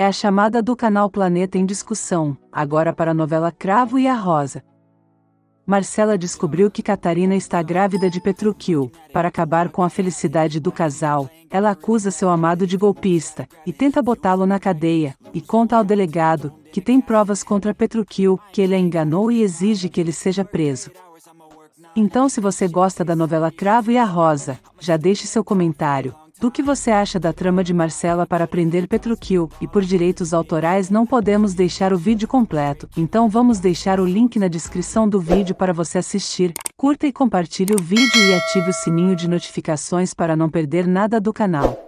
É a chamada do canal Planeta em Discussão, agora para a novela Cravo e a Rosa. Marcela descobriu que Catarina está grávida de Petruchio. Para acabar com a felicidade do casal, ela acusa seu amado de golpista e tenta botá-lo na cadeia, e conta ao delegado, que tem provas contra Petruchio, que ele a enganou e exige que ele seja preso. Então, se você gosta da novela Cravo e a Rosa, já deixe seu comentário. Do que você acha da trama de Marcela para prender Petruchio, e por direitos autorais não podemos deixar o vídeo completo, então vamos deixar o link na descrição do vídeo para você assistir, curta e compartilhe o vídeo e ative o sininho de notificações para não perder nada do canal.